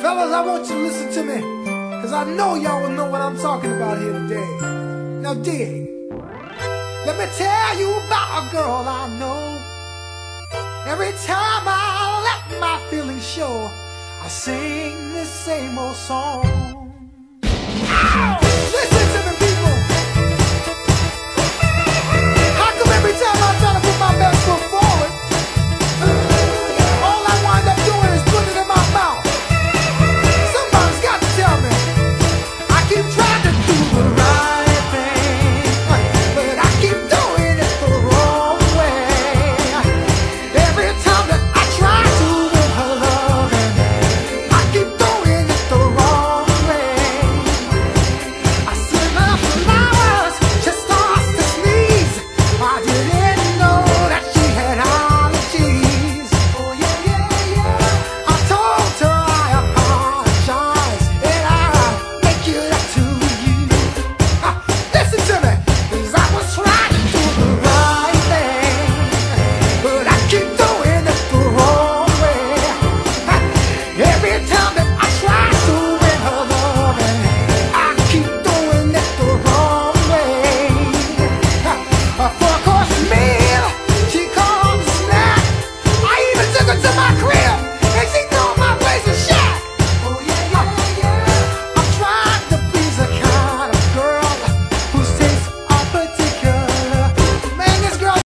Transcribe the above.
Fellas, I want you to listen to me, cause I know y'all will know what I'm talking about here today. Now dig. Let me tell you about a girl I know. Every time I let my feelings show, I sing this same old song.